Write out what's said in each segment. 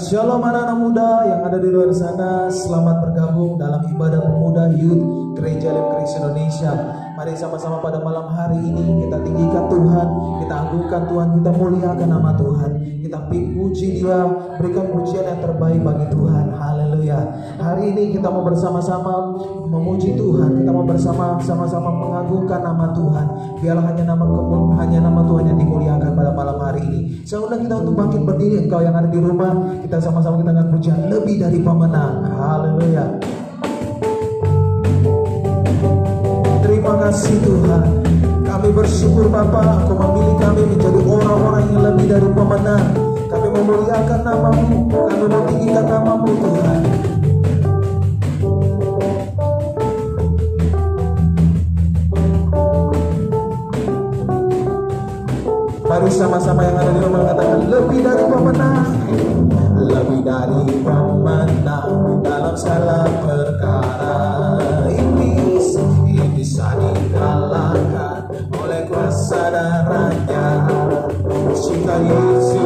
Shalom anak-anak muda yang ada di luar sana. Selamat bergabung dalam ibadah pemuda Youth Gereja Kris Indonesia Mari sama-sama pada malam hari ini Kita tinggikan Tuhan Kita agungkan Tuhan Kita muliakan nama Tuhan. Kita puji dia Berikan pujian yang terbaik bagi Tuhan. Haleluya. Hari ini kita mau bersama-sama Memuji Tuhan. Kita mau bersama sama-sama mengagungkan nama Tuhan. Biarlah hanya nama hanya nama Tuhan yang dimuliakan pada malam hari ini. Saya kita untuk bangkit berdiri. Engkau yang ada di rumah kita sama-sama kita akan pujian lebih dari pemenang. Haleluya. Kasih Tuhan. Kami bersyukur Bapa, Engkau memilih kami menjadi orang-orang yang lebih dari pemenang. Kami memuliakan namamu, kami meninggikan namamu Tuhan. Mari sama-sama yang ada di rumah katakan lebih dari pemenang Lebih dari pemenang dalam salah perkara Jika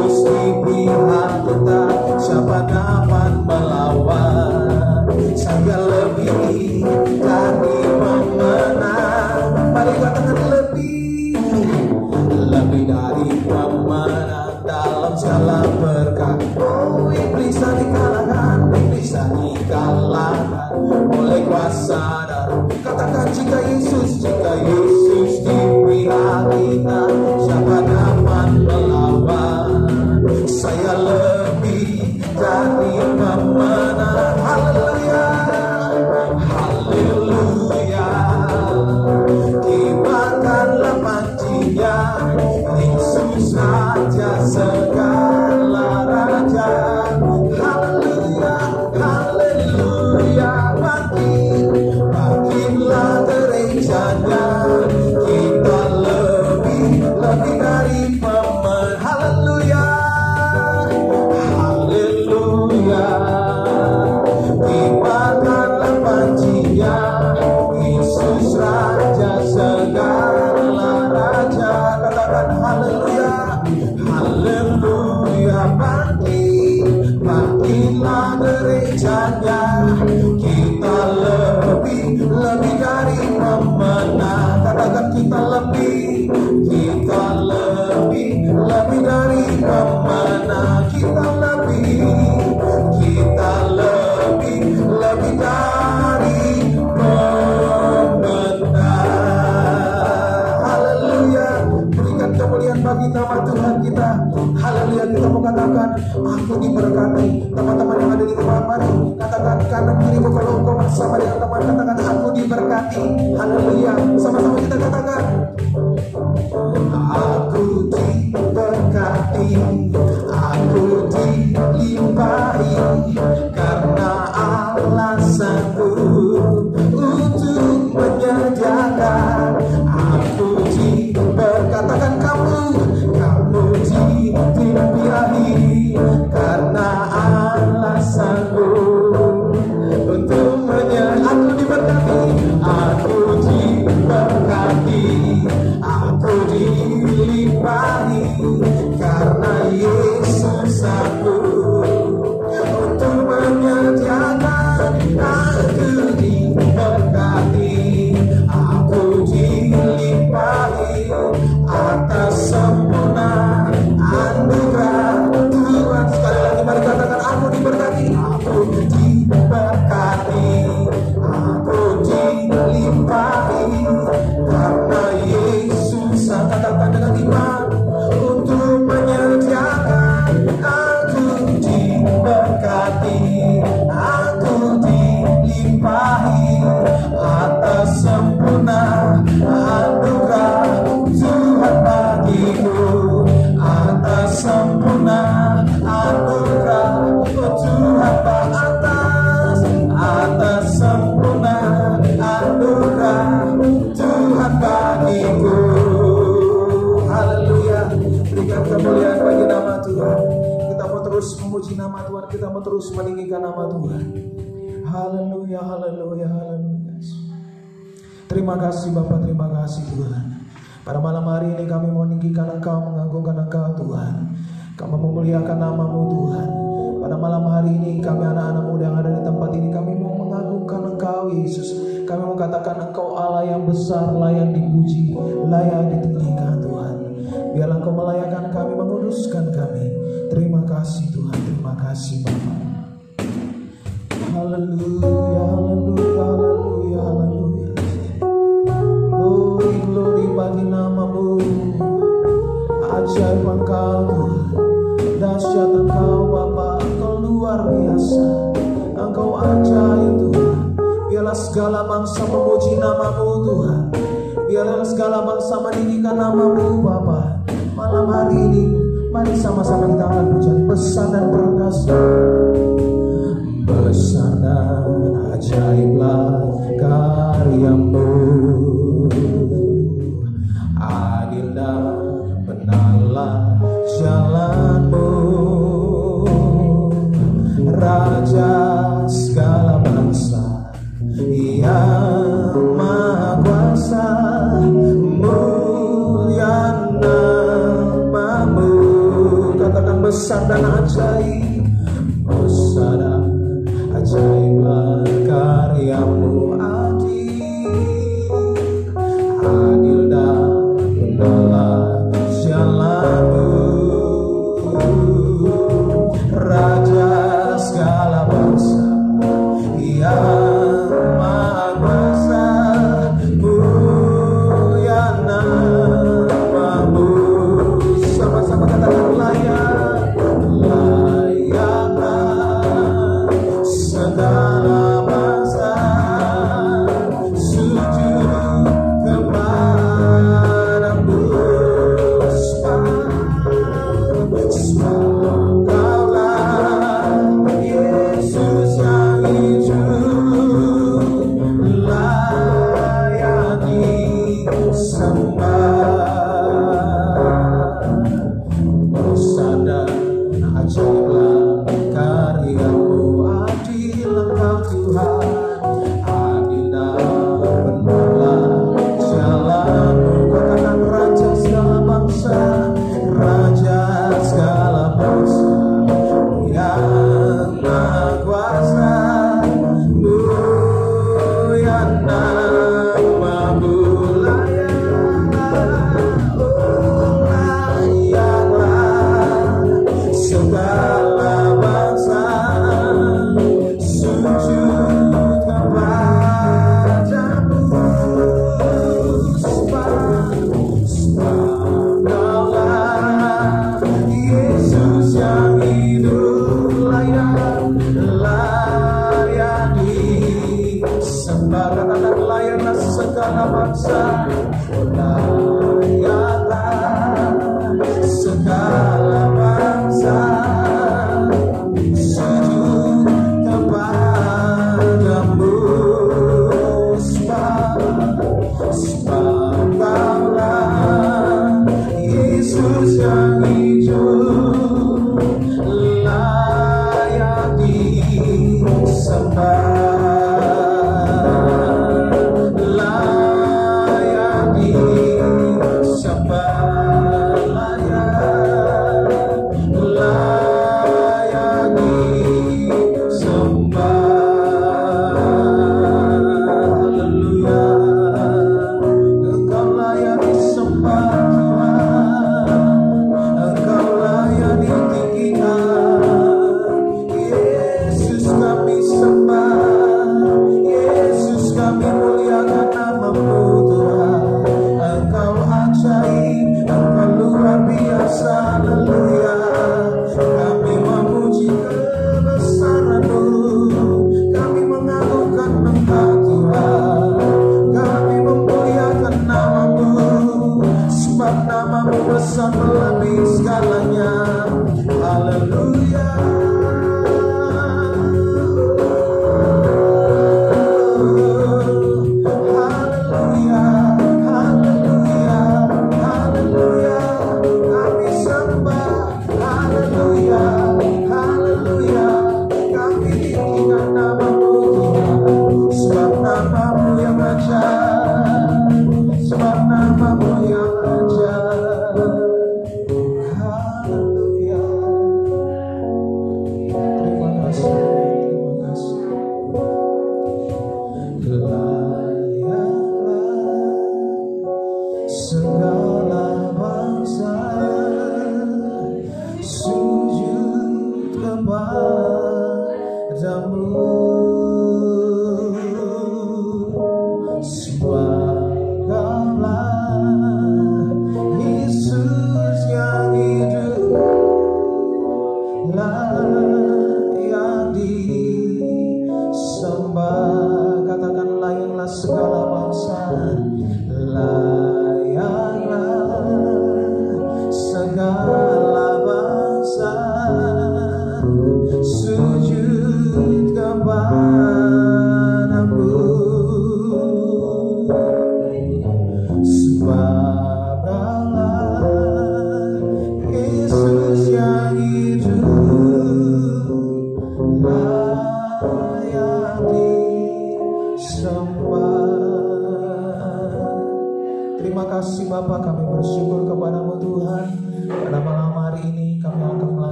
bersama dengan teman Katakan aku diberkati. Haleluya. Sama-sama kita katakan kasih Bapak, terima kasih Tuhan Pada malam hari ini kami mau meninggikan Engkau, mengagungkan Engkau Tuhan. Kami memuliakan namamu Tuhan. Pada malam hari ini kami anak-anak muda yang ada di tempat ini kami mau mengagungkan Engkau Yesus. Kami mau katakan Engkau Allah yang besar, layak dipuji, layak ditinggikan Tuhan. Biarlah Engkau melayakan kami, menguduskan kami. Terima kasih Tuhan, terima kasih Bapak. Haleluya, haleluya, engkau Tuhan. Dahsyat engkau Bapa, engkau luar biasa. Engkau ajaib Tuhan. Biarlah segala bangsa memuji namamu Tuhan. Biarlah segala bangsa meninggikan namamu Bapa. Malam hari ini, mari sama-sama kita akan pujian besar dan perkasa. Puji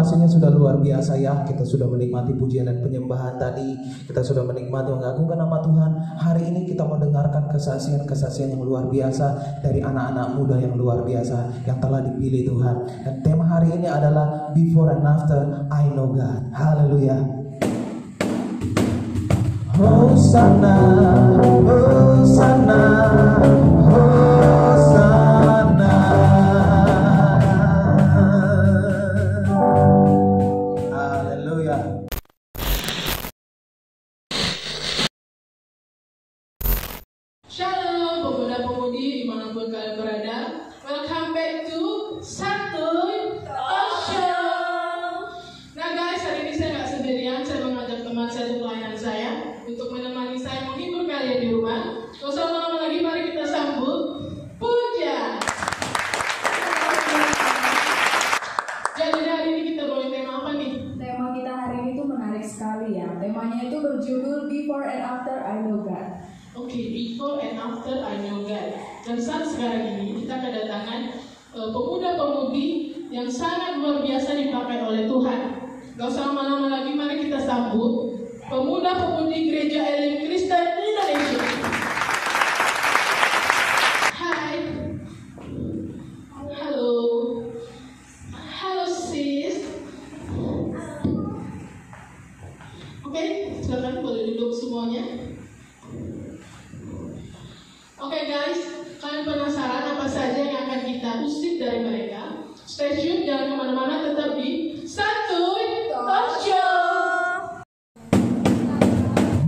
pastinya sudah luar biasa ya. Kita sudah menikmati pujian dan penyembahan tadi. Kita sudah menikmati mengagungkan nama Tuhan. Hari ini kita mendengarkan kesaksian-kesaksian yang luar biasa dari anak-anak muda yang luar biasa yang telah dipilih Tuhan. Dan tema hari ini adalah Before and After I Know God. Haleluya. Hosanna,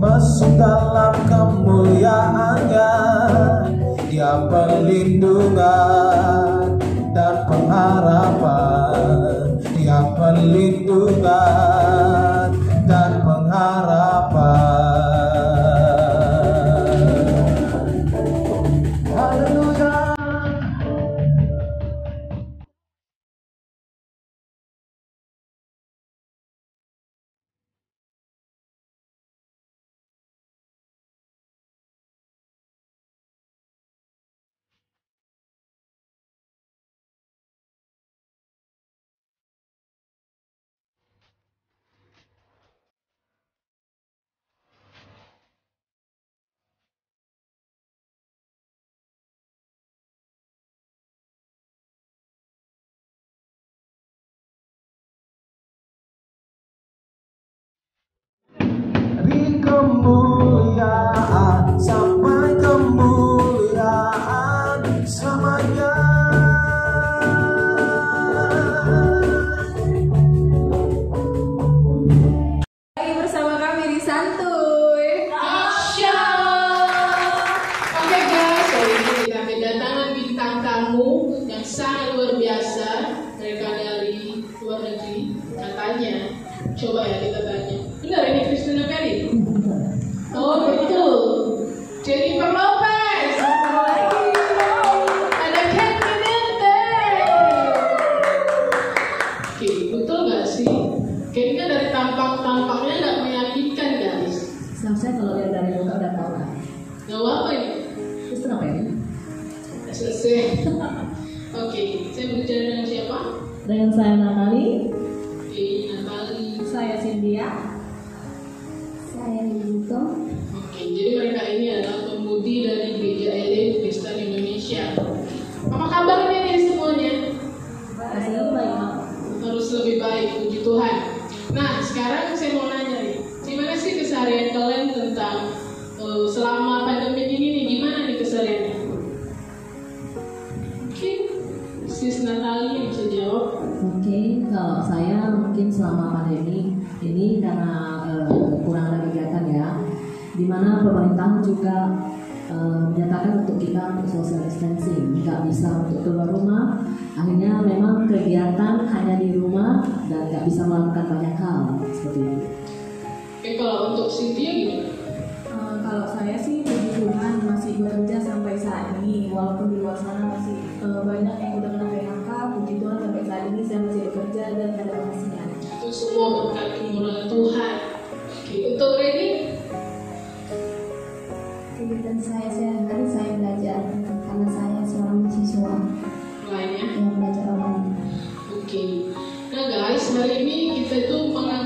Masuk dalam kemuliaannya. Dia perlindungan dan pengharapan. Dia perlindungan kegiatan saya sehari-hari saya belajar karena saya seorang mahasiswa. Lainnya? Yang belajar online. Oke. Okay. Nah guys, hari ini kita itu mengambil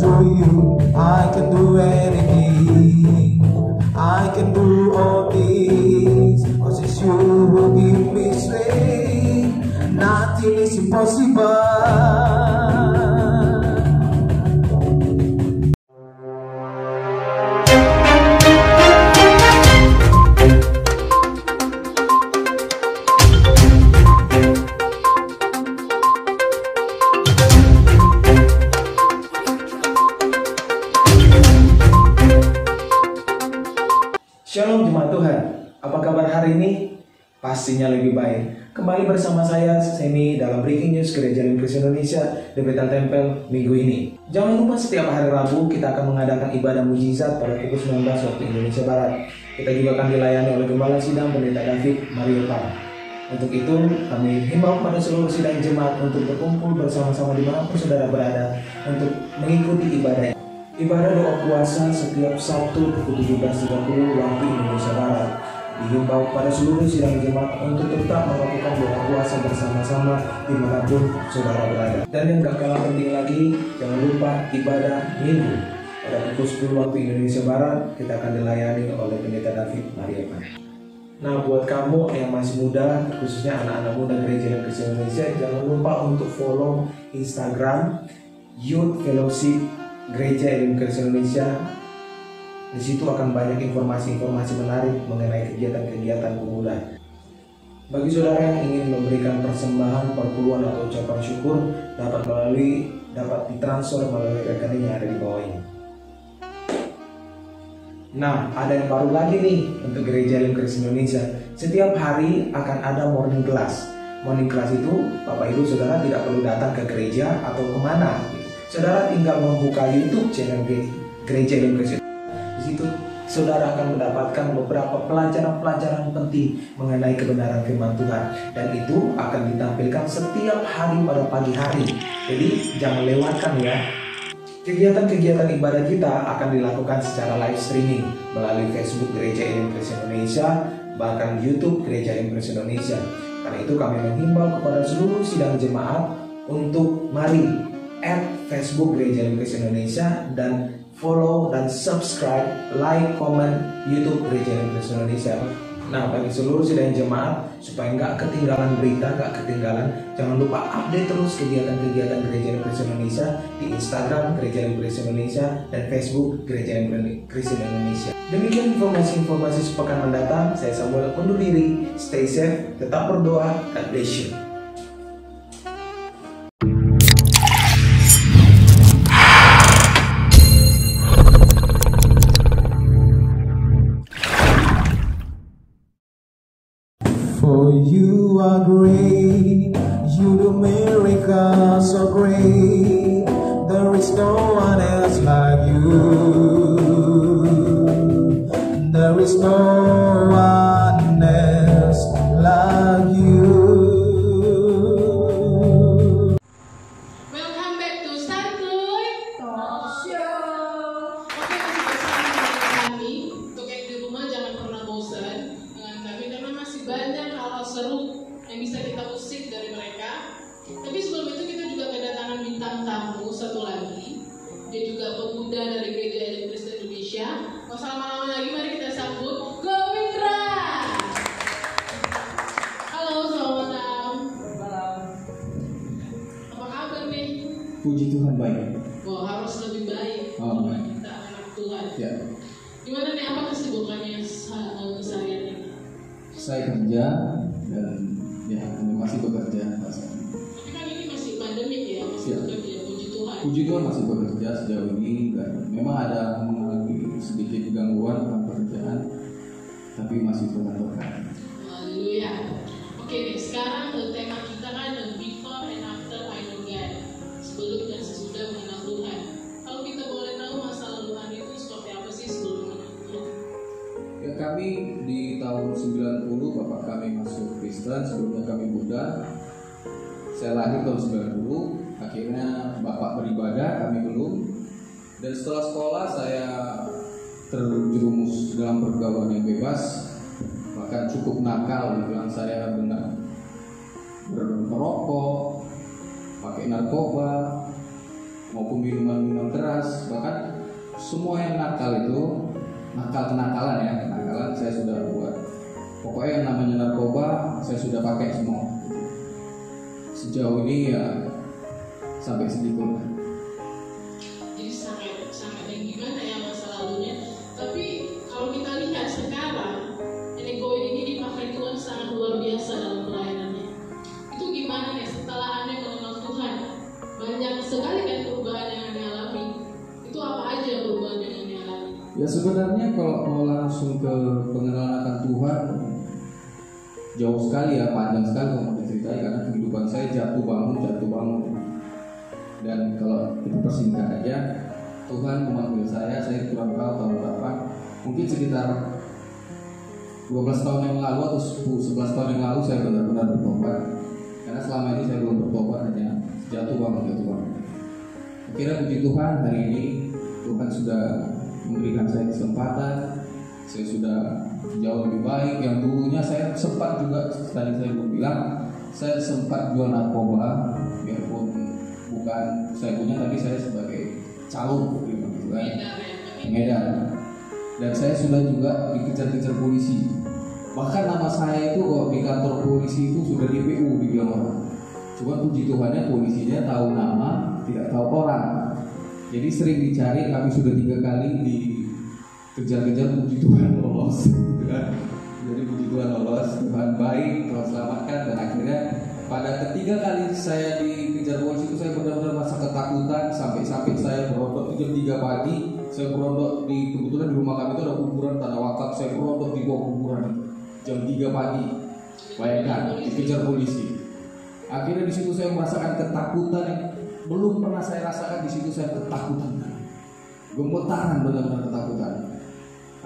To you, I can do anything. I can do all things. Cause it's you who give me strength. Nothing is impossible. Kita akan mengadakan ibadah mujizat pada pukul 19 waktu Indonesia Barat. Kita juga akan dilayani oleh Gembala Sidang Pendeta David Mario Pan. Untuk itu, kami himbau kepada seluruh sidang jemaat untuk berkumpul bersama-sama di mana pun saudara berada untuk mengikuti ibadah Ibadah doa puasa setiap Sabtu pukul 17.30 waktu Indonesia Barat dihimbau pada seluruh sidang jemaat untuk tetap melakukan doa puasa bersama-sama di mana pun saudara berada. Dan yang gak kalah penting lagi, jangan lupa ibadah minggu. Pada pukul 10 waktu Indonesia Barat, kita akan dilayani oleh pendeta David Mariapan. Nah, buat kamu yang masih muda, khususnya anak-anak muda gereja dan Kristen Indonesia, jangan lupa untuk follow Instagram Youth Fellowship Gereja Indonesia. Di situ akan banyak informasi-informasi menarik mengenai kegiatan-kegiatan pemuda. Bagi saudara yang ingin memberikan persembahan, perpuluhan atau ucapan syukur dapat melalui dapat ditransfer melalui rekening yang ada di bawah ini. Nah, ada yang baru lagi nih untuk Gereja Elim Kristen Indonesia. Setiap hari akan ada morning class. Morning class itu Bapak Ibu Saudara tidak perlu datang ke gereja atau ke mana. Saudara tinggal membuka YouTube channel Gereja. Di situ saudara akan mendapatkan beberapa pelajaran-pelajaran penting mengenai kebenaran firman Tuhan dan itu akan ditampilkan setiap hari pada pagi hari. Jadi jangan lewatkan ya. Kegiatan-kegiatan ibadah kita akan dilakukan secara live streaming melalui Facebook Gereja Kristen Indonesia, bahkan YouTube Gereja Kristen Indonesia. Karena itu kami menghimbau kepada seluruh sidang jemaat untuk mari add Facebook Gereja Kristen Indonesia dan follow dan subscribe, like, comment YouTube Gereja Kristen Indonesia. Nah, bagi seluruh sidang jemaat supaya nggak ketinggalan berita, nggak ketinggalan, jangan lupa update terus kegiatan-kegiatan Gereja Kristen Indonesia di Instagram Gereja Kristen Indonesia dan Facebook Gereja Kristen Indonesia. Demikian informasi-informasi sepekan mendatang. Saya Samuel undur diri. Stay safe, tetap berdoa. God bless you. You bapak kami masuk Kristen sebelumnya kami Buddha. Saya lahir tahun 90 akhirnya bapak beribadah kami belum. Dan setelah sekolah saya terjerumus dalam pergaulan yang bebas bahkan cukup nakal dibilang saya benar. Merokok pakai narkoba maupun minuman-minuman keras bahkan semua yang nakal itu nakal kenakalan ya kenakalan saya sudah buat pokoknya yang namanya narkoba saya sudah pakai semua sejauh ini ya sampai segitu lah. Jadi sangat sangat yang gimana ya masa lalunya. Tapi kalau kita lihat sekarang, nenek Goin ini dipakai Tuhan sangat luar biasa dalam pelayanannya. Itu gimana nih setelah aneh mengenal Tuhan? Banyak sekali kan perubahan yang aneh alami. Itu apa aja perubahan yang aneh alami? Ya sebenarnya kalau mau langsung ke pengenalan akan Tuhan jauh sekali ya panjang sekali kalau mau diceritain karena kehidupan saya jatuh bangun jatuh bangun. Dan kalau kita persingkat aja Tuhan memanggil saya saya kurang tahu tahun berapa. Mungkin sekitar 12 tahun yang lalu atau 10, 11 tahun yang lalu saya benar-benar bertobat. Karena selama ini saya belum bertobat hanya jatuh bangun jatuh bangun. Akhirnya puji Tuhan hari ini Tuhan sudah memberikan saya kesempatan. Saya sudah jauh lebih baik. Yang dulunya saya sempat juga Tadi saya belum bilang Saya sempat jual narkoba Biarpun bukan saya punya Tapi saya sebagai calon gitu kan? Pengedar Dan saya sudah juga dikejar-kejar polisi. Bahkan nama saya itu kok di kantor polisi itu sudah DPU dibilang orang. Cuma puji Tuhannya polisinya tahu nama, tidak tahu orang. Jadi sering dicari, kami sudah tiga kali dikejar-kejar puji Tuhan lolos. Jadi puji Tuhan lolos, Tuhan baik, Tuhan selamatkan dan akhirnya pada ketiga kali saya dikejar polisi itu saya benar-benar merasa ketakutan sampai-sampai saya berondok itu jam 3 pagi saya berondok di kebetulan di rumah kami itu ada kuburan tanah wakaf saya berondok di bawah kuburan jam 3 pagi bayangkan dikejar polisi Akhirnya di situ saya merasakan ketakutan belum pernah saya rasakan di situ saya ketakutan. Gemetaran benar-benar ketakutan.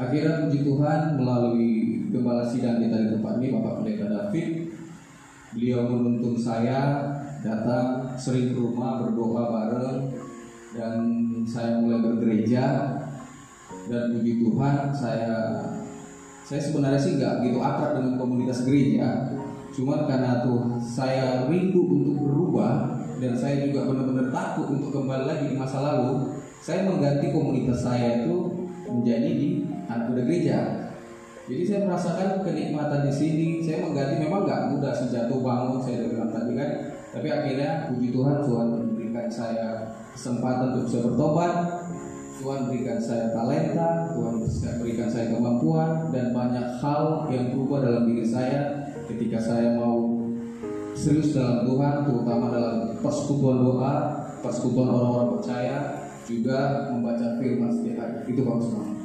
Akhirnya puji Tuhan melalui gembala sidang kita di tempat ini Bapak Pendeta David. Beliau menuntun saya datang sering ke rumah berdoa bareng dan saya mulai bergereja. Dan puji Tuhan saya saya sebenarnya sih nggak gitu akrab dengan komunitas gereja. Cuma karena tuh saya rindu untuk berubah dan saya juga benar-benar takut untuk kembali lagi di masa lalu, saya mengganti komunitas saya itu menjadi di anak muda gereja. Jadi saya merasakan kenikmatan di sini. Saya mengganti memang nggak mudah sejatuh bangun saya udah bilang tadi kan. Tapi akhirnya puji Tuhan Tuhan memberikan saya kesempatan untuk bisa bertobat. Tuhan berikan saya talenta, Tuhan berikan saya kemampuan dan banyak hal yang berubah dalam diri saya ketika saya mau serius dalam Tuhan, terutama dalam persekutuan doa, persekutuan orang-orang percaya, juga membaca firman setiap hari. Itu bagus banget.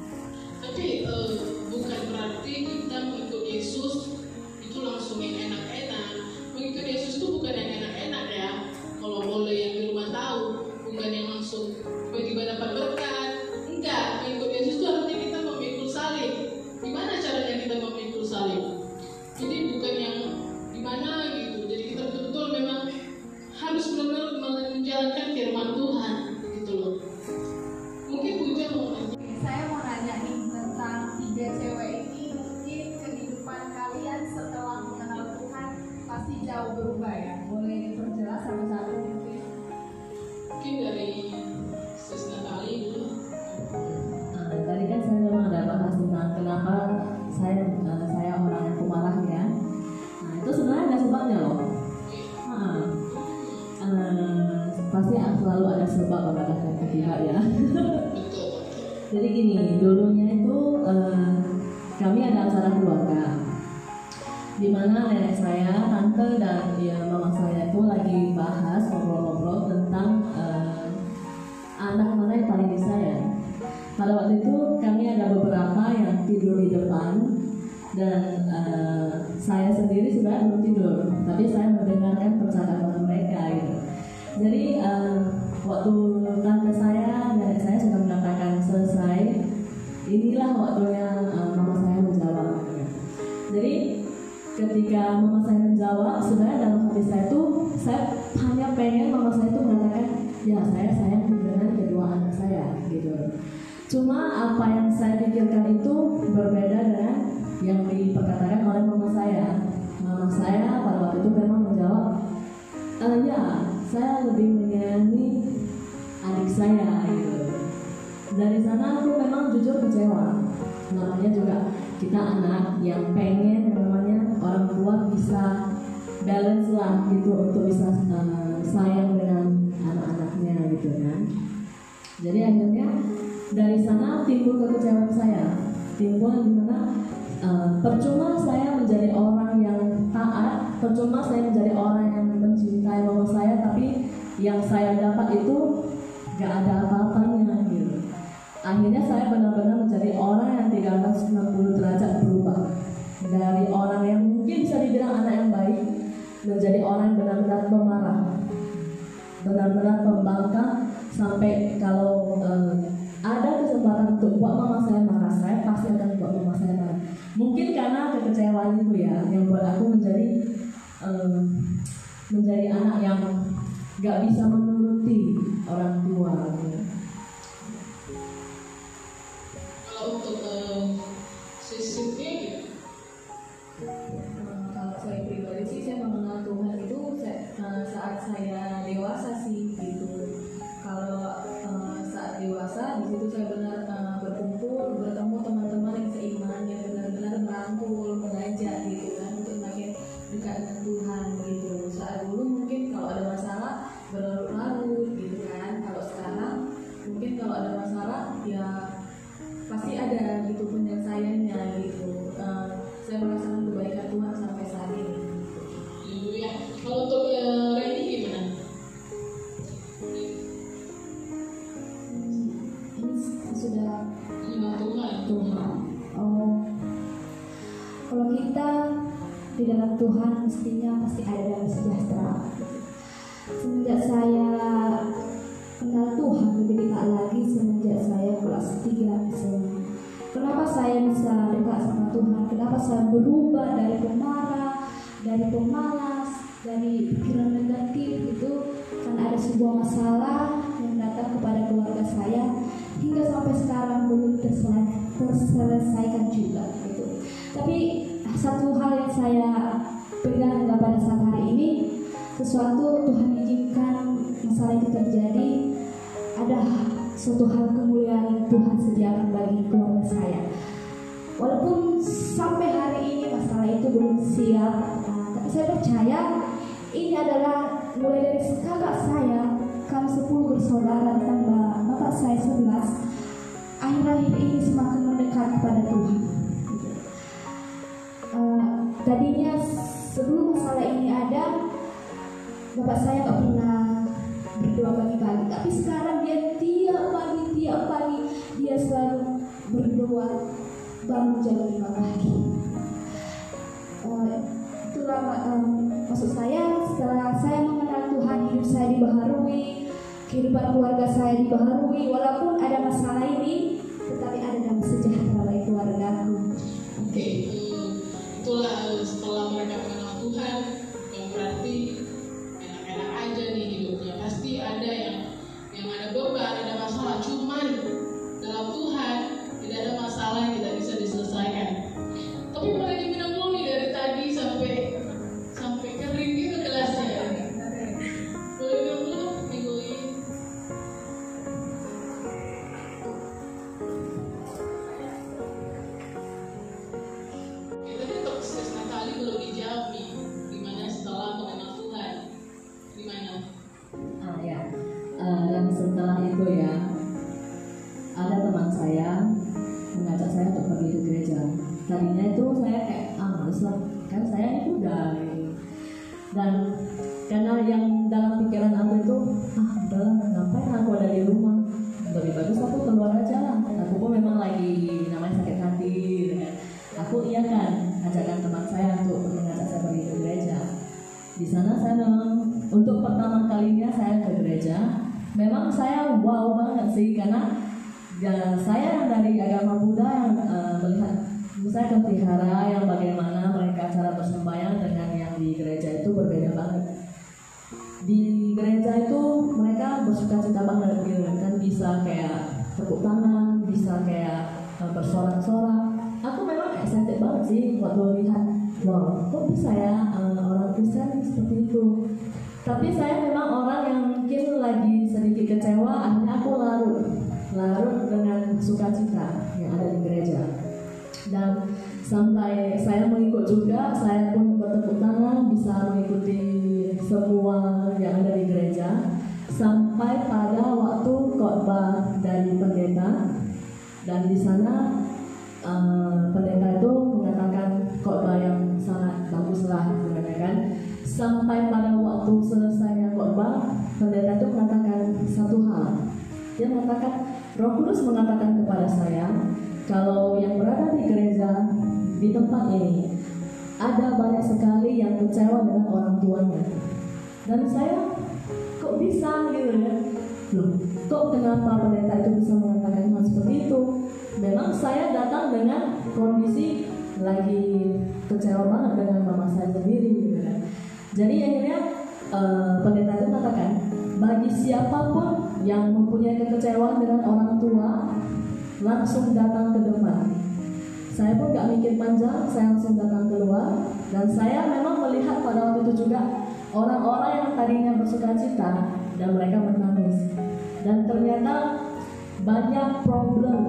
Tapi Yesus itu langsung yang enak-enak. Mengikut Yesus itu bukan yang selalu ada sebab pada satu pihak ya. Jadi gini, dulunya itu eh, kami ada acara keluarga di mana nenek saya, tante dan ya, mama saya itu lagi bahas ngobrol-ngobrol tentang eh, anak mana yang paling disayang. Pada waktu itu kami ada beberapa yang tidur di depan dan eh, saya sendiri sebenarnya belum tidur, tapi saya mendengarkan percakapan mereka gitu. Jadi eh, waktu tante saya, nenek saya sudah mengatakan selesai, inilah waktunya eh, mama saya menjawab. Jadi ketika mama saya menjawab, sebenarnya dalam hati saya tuh saya hanya pengen mama saya tuh mengatakan, ya saya sayang dengan kedua anak saya gitu. Cuma apa yang saya pikirkan itu berbeda dengan yang diperkatakan oleh mama saya. Mama saya pada waktu itu memang menjawab, "Eh, ya saya lebih menyayangi adik saya gitu. Dari sana aku memang jujur kecewa. Namanya juga kita anak yang pengen yang namanya orang tua bisa balance lah gitu untuk bisa eh, sayang dengan anak-anaknya gitu kan. Jadi akhirnya dari sana timbul kekecewaan saya, timbul di mana Eh, percuma saya menjadi orang yang taat percuma saya menjadi orang yang mencintai mama saya tapi yang saya dapat itu gak ada apa-apanya gitu. Akhirnya saya benar-benar menjadi orang yang 360 derajat berubah. Dari orang yang mungkin bisa dibilang anak yang baik menjadi orang yang benar-benar pemarah benar-benar pembangkang sampai kalau eh, ada kesempatan untuk buat mama saya marah saya pasti akan buat mama saya marah mungkin karena kekecewaan itu ya yang buat aku menjadi eh, menjadi anak yang nggak bisa menuruti orang tua gitu. Kalau untuk. Eh, kalau saya pribadi sih saya mengenal Tuhan itu eh, saat saya dewasa sih di situ saya benar eh, lebih dekat lagi semenjak saya kelas 3 SMA. Kenapa saya bisa dekat sama Tuhan? Kenapa saya berubah dari pemarah, dari pemalas, dari pikiran negatif itu? Karena ada sebuah masalah yang datang kepada keluarga saya hingga sampai sekarang belum terselesaikan juga gitu. Tapi satu hal yang saya pegang pada saat hari ini sesuatu Tuhan izinkan masalah itu terjadi ada suatu hal kemuliaan Tuhan sediakan bagi keluarga saya. Walaupun sampai hari ini masalah itu belum siap, nah, tapi saya percaya ini adalah mulai dari kakak saya, kami 10 bersaudara tambah bapak saya 11. Akhir-akhir ini semakin mendekat kepada Tuhan. Eh, tadinya sebelum masalah ini ada, bapak saya nggak pernah berdoa pagi-pagi, tapi sekarang dia tiap pagi tiap pagi dia selalu berdoa bangun jam 5 pagi. Itulah eh, maksud saya setelah saya mengenal Tuhan hidup saya dibaharui, kehidupan keluarga saya dibaharui, walaupun ada masalah ini, tetapi ada dalam sejahtera bagi keluargaku. Oke, eh, itulah setelah mereka mengenal Tuhan, yang berarti ada yang yang ada beban, ada masalah. Cuman dalam Tuhan tidak ada masalah yang tidak bisa diselesaikan. Yang ada di gereja. Dan sampai saya mengikut juga, saya pun bertepuk tangan bisa mengikuti semua yang ada di gereja. Sampai pada waktu khotbah dari pendeta, dan di sana eh, pendeta itu mengatakan khotbah yang sangat bagus lah, sebenarnya kan sampai pada waktu selesainya khotbah pendeta itu mengatakan satu hal dia mengatakan Roh Kudus mengatakan kepada saya kalau yang berada di gereja di tempat ini ada banyak sekali yang kecewa dengan orang tuanya. Dan saya kok bisa gitu ya? Loh kok kenapa pendeta itu bisa mengatakan hal seperti itu? Memang saya datang dengan kondisi lagi kecewa banget dengan mama saya sendiri gitu kan jadi akhirnya eh, pendeta itu mengatakan bagi siapa pun yang mempunyai kekecewaan dengan orang tua langsung datang ke depan. Saya pun gak mikir panjang, saya langsung datang keluar. Dan saya memang melihat pada waktu itu juga orang-orang yang tadinya bersuka cita dan mereka menangis. Dan ternyata banyak problem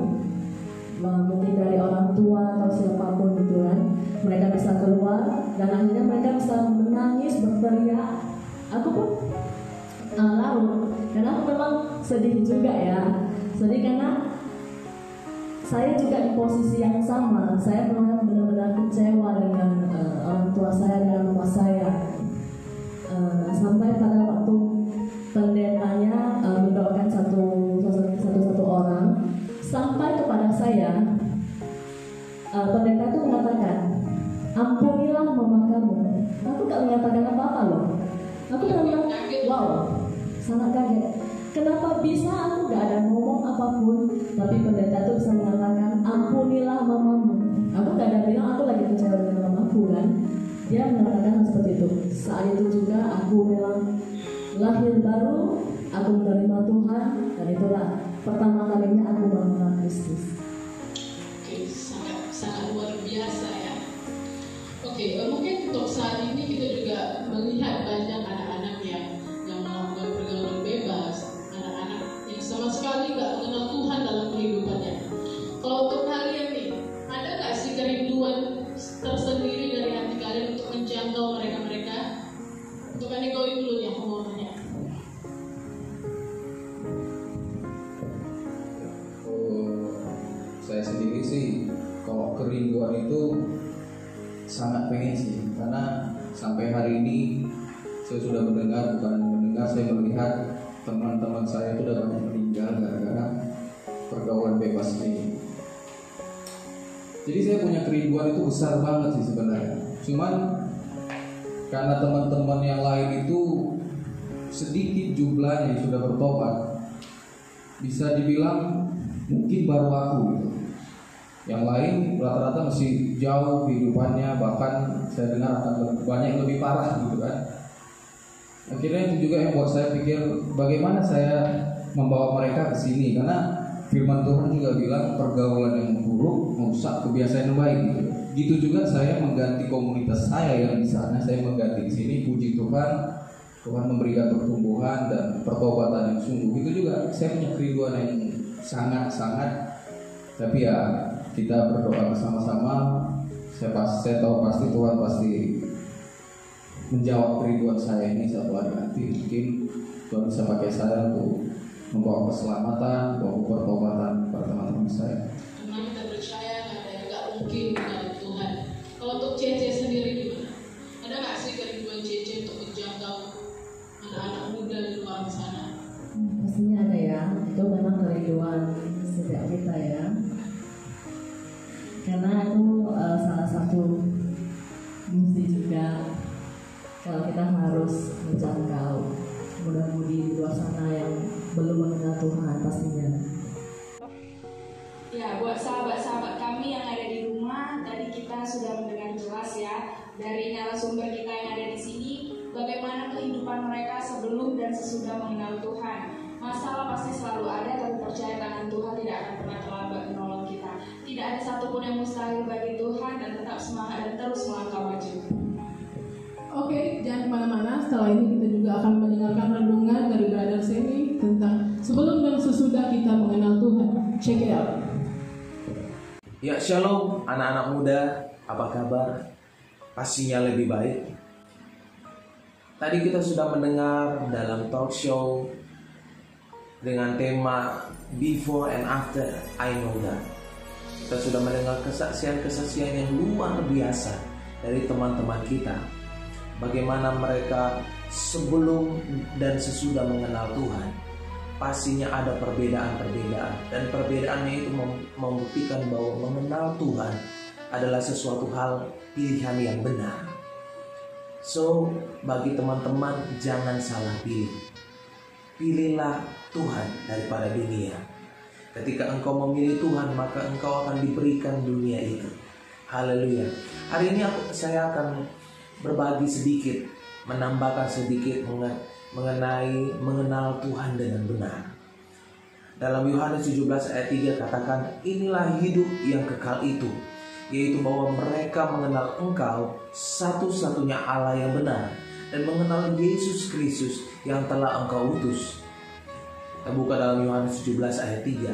mungkin dari orang tua atau siapa pun gitu kan. Mereka bisa keluar dan akhirnya mereka bisa menangis berteriak. Aku pun uh, larut karena aku memang sedih juga ya sedih karena saya juga di posisi yang sama. Saya memang benar-benar kecewa dengan eh, orang tua saya dan rumah saya. Eh, sampai pada waktu pendetanya eh, mendoakan satu satu satu satu orang, sampai kepada saya, eh, pendeta itu mengatakan, ampunilah mama kamu. Aku tak mengatakan apa-apa loh. Aku benar-benar wow, sangat kaget. Kenapa bisa aku gak ada ngomong apa pun Tapi pendeta itu bisa mengatakan Ampunilah mamamu Aku gak ada bilang aku lagi kecewa dengan mamaku kan Dia mengatakan seperti itu Saat itu juga aku memang Lahir baru Aku menerima Tuhan Dan itulah pertama kalinya aku mengenal Kristus Oke, sangat sangat luar biasa ya. Oke, eh, mungkin untuk saat ini kita juga melihat banyak Kalau untuk kalian nih, ada nggak sih kerinduan tersendiri dari hati kalian untuk menjangkau mereka-mereka? Untuk kan dulu yang ngomongnya. Oh, saya sendiri sih kalau kerinduan itu sangat pengen sih karena sampai hari ini saya sudah mendengar bukan mendengar saya melihat teman-teman saya itu udah banyak meninggal gara-gara pergaulan bebas ini. Jadi saya punya kerinduan itu besar banget sih sebenarnya. Cuman karena teman-teman yang lain itu sedikit jumlahnya yang sudah bertobat, bisa dibilang mungkin baru aku gitu. Yang lain rata-rata masih jauh kehidupannya bahkan saya dengar akan banyak yang lebih parah gitu kan. Akhirnya itu juga yang buat saya pikir bagaimana saya membawa mereka ke sini karena firman Tuhan juga bilang pergaulan yang buruk merusak kebiasaan yang baik gitu. Gitu juga saya mengganti komunitas saya yang di sana, saya mengganti di sini puji Tuhan Tuhan memberikan pertumbuhan dan pertobatan yang sungguh. Itu juga saya punya kerinduan yang sangat-sangat. Tapi ya kita berdoa bersama-sama. Saya pas, saya tahu pasti Tuhan pasti menjawab kerinduan saya ini satu hari nanti. Mungkin Tuhan bisa pakai saya untuk membawa keselamatan, membawa pertobatan kepada teman-teman saya. Karena kita percaya nggak ada yang nggak mungkin dengan Tuhan. Kalau untuk Cece sendiri gimana? Ada nggak sih kerinduan Cece untuk menjangkau anak-anak muda di luar sana? Hmm, Pastinya ada ya, itu memang kerinduan setiap kita ya. Karena itu eh, salah satu misi juga kalau kita harus menjangkau mudah-mudi di luar sana yang belum mengenal Tuhan pastinya. Ya, buat sahabat-sahabat kami yang ada di rumah, tadi kita sudah mendengar jelas ya dari narasumber kita yang ada di sini bagaimana kehidupan mereka sebelum dan sesudah mengenal Tuhan. Masalah pasti selalu ada, tapi percaya tangan Tuhan tidak akan pernah terlambat menolong kita. Tidak ada satupun yang mustahil bagi Tuhan dan tetap semangat dan terus melangkah maju. Oke, jangan ke mana-mana. Setelah ini kita juga akan mendengarkan renungan dari Brother Semi tentang sebelum dan sesudah kita mengenal Tuhan. Check it out. Ya shalom anak-anak muda, apa kabar? Pastinya lebih baik. Tadi kita sudah mendengar dalam talk show dengan tema Before and After I Know That. Kita sudah mendengar kesaksian-kesaksian yang luar biasa dari teman-teman kita. Bagaimana mereka sebelum dan sesudah mengenal Tuhan pastinya ada perbedaan-perbedaan dan perbedaannya itu mem- membuktikan bahwa mengenal Tuhan adalah sesuatu hal pilihan yang benar. So, bagi teman-teman jangan salah pilih. pilihlah Tuhan daripada dunia. Ketika engkau memilih Tuhan, maka engkau akan diberikan dunia itu. Haleluya. Hari ini aku, saya akan berbagi sedikit, menambahkan sedikit mengenai mengenal Tuhan dengan benar. Dalam Yohanes 17 ayat 3 katakan, inilah hidup yang kekal itu, yaitu bahwa mereka mengenal engkau satu-satunya Allah yang benar dan mengenal Yesus Kristus yang telah engkau utus. Kita buka dalam Yohanes 17 ayat 3.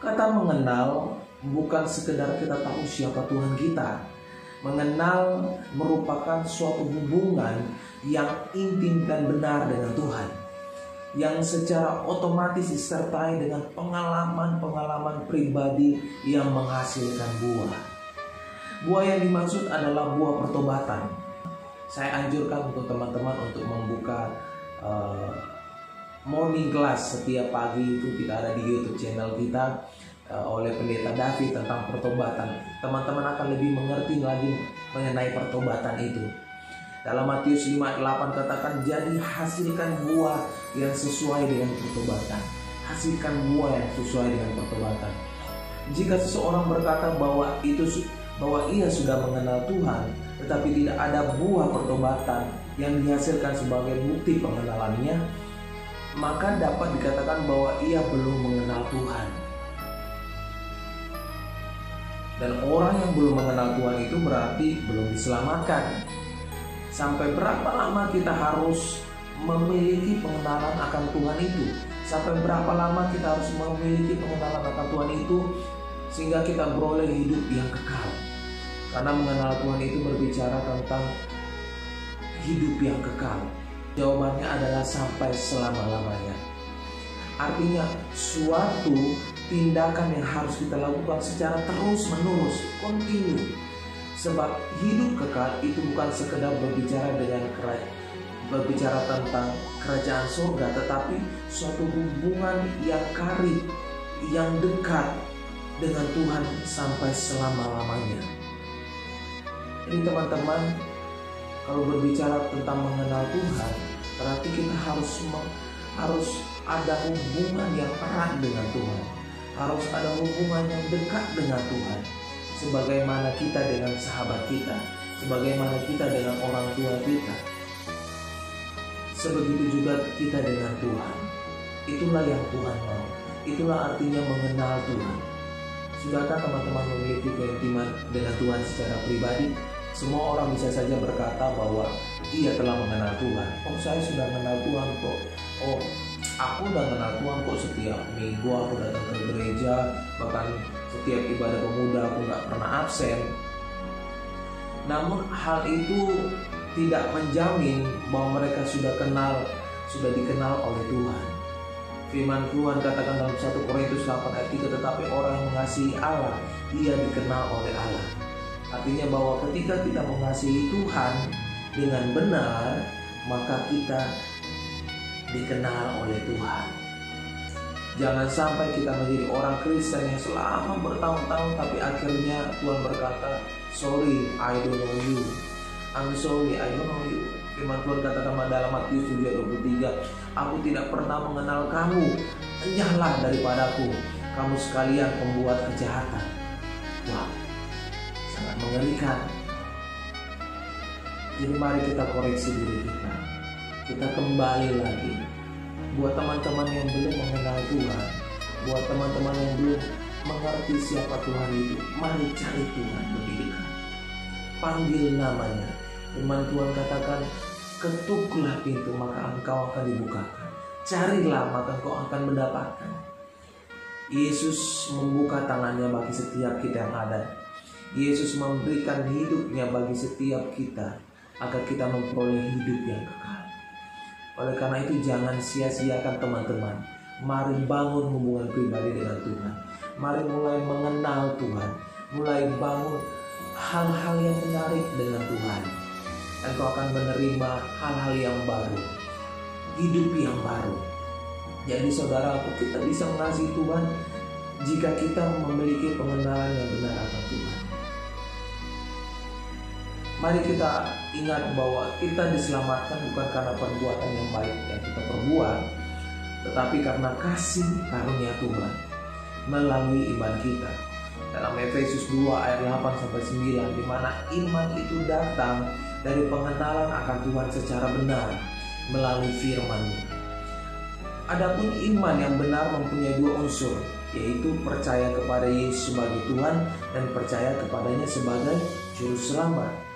Kata mengenal bukan sekedar kita tahu siapa Tuhan kita. Mengenal merupakan suatu hubungan yang intim dan benar dengan Tuhan. Yang secara otomatis disertai dengan pengalaman-pengalaman pribadi yang menghasilkan buah. Buah yang dimaksud adalah buah pertobatan. Saya anjurkan untuk teman-teman untuk membuka uh, morning class setiap pagi itu kita ada di YouTube channel kita oleh pendeta David tentang pertobatan. Teman-teman akan lebih mengerti lagi mengenai pertobatan itu. Dalam Matius 5 8 katakan jadi hasilkan buah yang sesuai dengan pertobatan. Hasilkan buah yang sesuai dengan pertobatan. Jika seseorang berkata bahwa itu bahwa ia sudah mengenal Tuhan, tetapi tidak ada buah pertobatan yang dihasilkan sebagai bukti pengenalannya, maka dapat dikatakan bahwa ia belum mengenal Tuhan. Dan orang yang belum mengenal Tuhan itu berarti belum diselamatkan. Sampai berapa lama kita harus memiliki pengenalan akan Tuhan itu? Sampai berapa lama kita harus memiliki pengenalan akan Tuhan itu sehingga kita beroleh hidup yang kekal? Karena mengenal Tuhan itu berbicara tentang hidup yang kekal. Jawabannya adalah sampai selama-lamanya. Artinya suatu tindakan yang harus kita lakukan secara terus-menerus, kontinu. Sebab hidup kekal itu bukan sekedar berbicara dengan berbicara tentang kerajaan surga, tetapi suatu hubungan yang karib, yang dekat dengan Tuhan sampai selama-lamanya. Jadi teman-teman, kalau berbicara tentang mengenal Tuhan, berarti kita harus harus ada hubungan yang erat dengan Tuhan. Harus ada hubungan yang dekat dengan Tuhan. Sebagaimana kita dengan sahabat kita, sebagaimana kita dengan orang tua kita. Sebegitu juga kita dengan Tuhan. Itulah yang Tuhan mau. Itulah artinya mengenal Tuhan. Sudahkah teman-teman memiliki keintiman dengan Tuhan secara pribadi? Semua orang bisa saja berkata bahwa ia telah mengenal Tuhan. Oh saya sudah mengenal Tuhan kok. Oh aku udah mengenal Tuhan kok setiap minggu aku datang ke gereja. Bahkan setiap ibadah pemuda aku nggak pernah absen. Namun hal itu tidak menjamin bahwa mereka sudah kenal, sudah dikenal oleh Tuhan. Firman Tuhan katakan dalam 1 Korintus 8 ayat 3 tetapi orang yang mengasihi Allah ia dikenal oleh Allah. Artinya bahwa ketika kita mengasihi Tuhan dengan benar, maka kita dikenal oleh Tuhan. Jangan sampai kita menjadi orang Kristen yang selama bertahun-tahun tapi akhirnya Tuhan berkata, "Sorry, I don't know you." I'm sorry, I don't know you. Firman Tuhan katakan dalam Matius 7:23, "Aku tidak pernah mengenal kamu. Enyahlah daripadaku, kamu sekalian pembuat kejahatan." Wah, sangat mengerikan. Jadi mari kita koreksi diri kita. Kita kembali lagi. Buat teman-teman yang belum mengenal Tuhan, buat teman-teman yang belum mengerti siapa Tuhan itu, mari cari Tuhan lebih dekat. Panggil namanya. Firman Tuhan katakan, ketuklah pintu maka engkau akan dibukakan. Carilah maka engkau akan mendapatkan. Yesus membuka tangannya bagi setiap kita yang ada Yesus memberikan hidupnya bagi setiap kita agar kita memperoleh hidup yang kekal. Oleh karena itu jangan sia-siakan teman-teman. Mari bangun hubungan pribadi dengan Tuhan. Mari mulai mengenal Tuhan. Mulai bangun hal-hal yang menarik dengan Tuhan. Engkau akan menerima hal-hal yang baru. Hidup yang baru. Jadi saudara, kita bisa mengasihi Tuhan jika kita memiliki pengenalan yang benar akan Tuhan. Mari kita ingat bahwa kita diselamatkan bukan karena perbuatan yang baik yang kita perbuat, tetapi karena kasih karunia Tuhan melalui iman kita. Dalam Efesus 2 ayat 8 sampai 9 di mana iman itu datang dari pengenalan akan Tuhan secara benar melalui firman-Nya. Adapun iman yang benar mempunyai dua unsur, yaitu percaya kepada Yesus sebagai Tuhan dan percaya kepadanya sebagai juru selamat.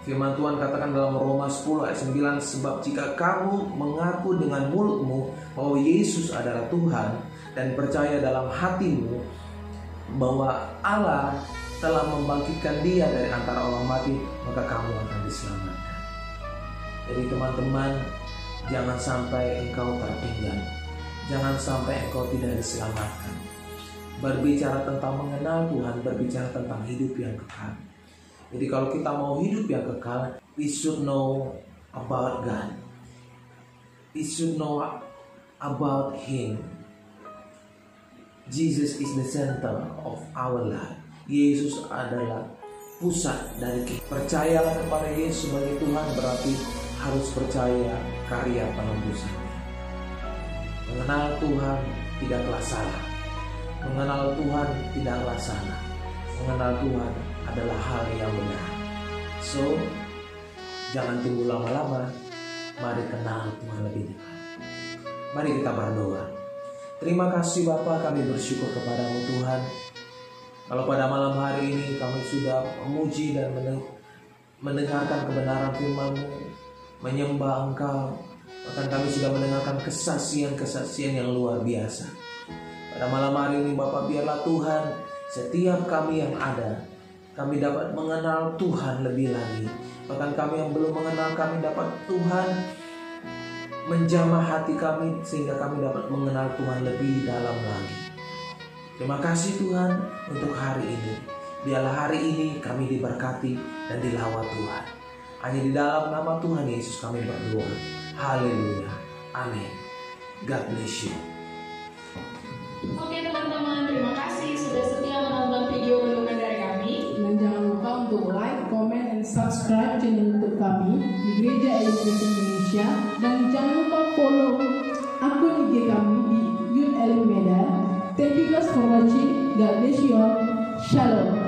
Firman Tuhan katakan dalam Roma 10 ayat 9 Sebab jika kamu mengaku dengan mulutmu bahwa Yesus adalah Tuhan Dan percaya dalam hatimu bahwa Allah telah membangkitkan dia dari antara orang mati Maka kamu akan diselamatkan. Jadi teman-teman Jangan sampai engkau tertinggal. Jangan sampai engkau tidak diselamatkan. Berbicara tentang mengenal Tuhan Berbicara tentang hidup yang kekal jadi kalau kita mau hidup yang kekal, we should know about God. We should know about Him. Jesus is the center of our life. Yesus adalah pusat dari kita. Percayalah kepada Yesus sebagai Tuhan berarti harus percaya karya penembusan. Mengenal Tuhan tidaklah salah. Mengenal Tuhan tidaklah salah. Mengenal Tuhan adalah hal yang benar. So, jangan tunggu lama-lama. Mari kenal Tuhan lebih dekat. Mari kita berdoa. Terima kasih Bapa, kami bersyukur kepadamu Tuhan. Kalau pada malam hari ini kami sudah memuji dan mendengarkan kebenaran firman-Mu, menyembah Engkau, bahkan kami sudah mendengarkan kesaksian-kesaksian yang luar biasa. Pada malam hari ini Bapak biarlah Tuhan setiap kami yang ada kami dapat mengenal Tuhan lebih lagi. Bahkan kami yang belum mengenal kami dapat Tuhan menjamah hati kami sehingga kami dapat mengenal Tuhan lebih dalam lagi. Terima kasih Tuhan untuk hari ini. Biarlah hari ini kami diberkati dan dilawat Tuhan. Hanya di dalam nama Tuhan Yesus kami berdoa. Haleluya. Amin. God bless you. Oke teman-teman, terima kasih sudah setia menonton untuk like, comment, and subscribe channel YouTube kami di Gereja Elim Indonesia dan jangan lupa follow akun IG kami di Youth Elim. Thank you guys for watching. God bless you all. Shalom.